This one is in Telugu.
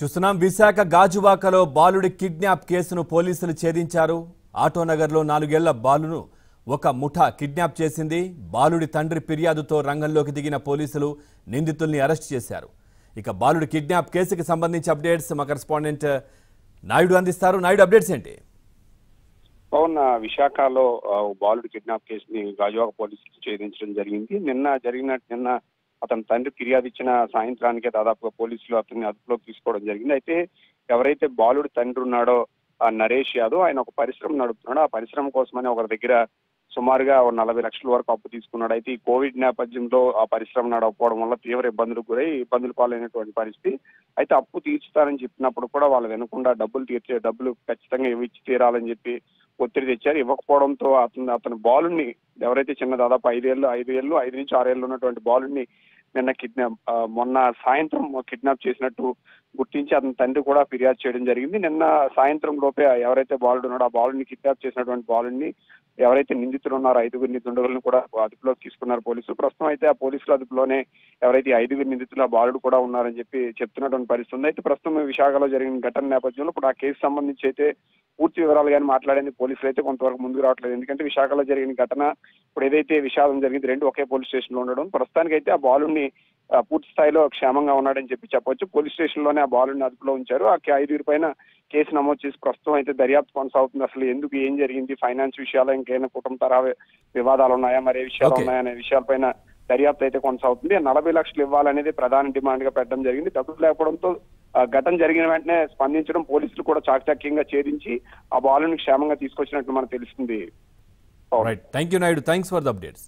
చూస్తున్నాం విశాఖ గాజువాకలో బాలుడి కిడ్నాప్ కేసును పోలీసులు ఛేదించారు. ఆటోనగర్లో నాలుగేళ్ళ బాలును ఒక ముఠా కిడ్నాప్ చేసింది. బాలుడి తండ్రి ఫిర్యాదుతో రంగంలోకి దిగిన పోలీసులు నిందితుల్ని అరెస్ట్ చేశారు. ఇక బాలుడి కిడ్నాప్ కేసుకి సంబంధించి అప్డేట్స్ మా కరెస్పాండెంట్ నాయుడు అందిస్తారు. నాయుడు అప్డేట్స్ ఏంటి? పవన్ విశాఖలో బాలుడి కిడ్నాప్ కేసుని గాజువాక పోలీసులు ఛేదించడం జరిగింది. నిన్న జరిగిన నిన్న అతని తండ్రి ఫిర్యాదు ఇచ్చిన సాయంత్రానికే దాదాపుగా పోలీసులు అతన్ని అదుపులోకి తీసుకోవడం జరిగింది. అయితే ఎవరైతే బాలుడి తండ్రి ఉన్నాడో ఆ నరేష్ యాదవ్ ఆయన ఒక పరిశ్రమ నడుపుతున్నాడు. ఆ పరిశ్రమ కోసమని ఒకరి దగ్గర సుమారుగా నలభై లక్షల వరకు అప్పు తీసుకున్నాడు. అయితే ఈ కోవిడ్ నేపథ్యంలో ఆ పరిశ్రమ నడవకపోవడం వల్ల తీవ్ర ఇబ్బందులకు గురై ఇబ్బందులు పాలైనటువంటి పరిస్థితి. అయితే అప్పు తీర్చుతారని చెప్పినప్పుడు కూడా వాళ్ళు వినకుండా డబ్బులు తీర్చే డబ్బులు ఖచ్చితంగా ఇచ్చి తీరాలని చెప్పి ఒత్తిడి తెచ్చారు ఇవ్వకపోవడంతో అతను అతను బాలుని ఎవరైతే చిన్న దాదాపు ఐదేళ్ళు ఐదు ఏళ్ళు ఐదు నుంచి ఆరేళ్ళు ఉన్నటువంటి బాలుని నిన్న కిడ్నాప్ మొన్న సాయంత్రం కిడ్నాప్ చేసినట్టు గుర్తించి అతని తండ్రి కూడా ఫిర్యాదు చేయడం జరిగింది. నిన్న సాయంత్రం లోపే ఎవరైతే బాలుడు ఉన్నాడో ఆ బాలుడిని కిడ్నాప్ చేసినటువంటి బాలుడిని ఎవరైతే నిందితులు ఉన్నారో ఐదుగురిని దుండగులను కూడా అదుపులోకి తీసుకున్నారు పోలీసులు. ప్రస్తుతం అయితే ఆ పోలీసుల అదుపులోనే ఎవరైతే ఐదుగురు నిందితులు ఆ బాలుడు కూడా ఉన్నారని చెప్పి చెప్తున్నటువంటి పరిస్థితి ఉంది అయితే ప్రస్తుతం విశాఖలో జరిగిన ఘటన నేపథ్యంలో ఇప్పుడు ఆ కేసు సంబంధించి అయితే పూర్తి వివరాలు కానీ మాట్లాడేందుకు పోలీసులు అయితే కొంతవరకు ముందుకు రావట్లేదు. ఎందుకంటే విశాఖలో జరిగిన ఘటన ఇప్పుడు ఏదైతే విషాదం జరిగింది రెండు ఒకే పోలీస్ స్టేషన్లో ఉండడం. ప్రస్తుతానికి అయితే ఆ బాలుని ఆ, పూర్తి స్థాయిలో క్షేమంగా ఉన్నాడని చెప్పి చెప్పొచ్చు. పోలీస్ స్టేషన్లోనే ఆ బాలుని అదుపులో ఉంచారు. ఆ ఐదుగురి పైన కేసు నమోదు చేసి ప్రస్తుతం అయితే దర్యాప్తు కొనసాగుతుంది. అసలు ఎందుకు ఏం జరిగింది ఫైనాన్స్ విషయాలు ఇంకేమైనా కుటుంబ తరహా వివాదాలు ఉన్నాయా మరే విషయాలు. ఉన్నాయా అనే విషయాలపైన దర్యాప్తు అయితే కొనసాగుతుంది. నలభై లక్షలు ఇవ్వాలనేది ప్రధాన డిమాండ్గా పెట్టడం జరిగింది. డబ్బులు లేకపోవడంతో ఘటన జరిగిన వెంటనే స్పందించడం పోలీసులు కూడా చాకచక్యంగా ఛేదించి ఆ బాలుని క్షేమంగా తీసుకొచ్చినట్లు మనకు తెలుస్తుంది. Thank you Naidu thanks for the updates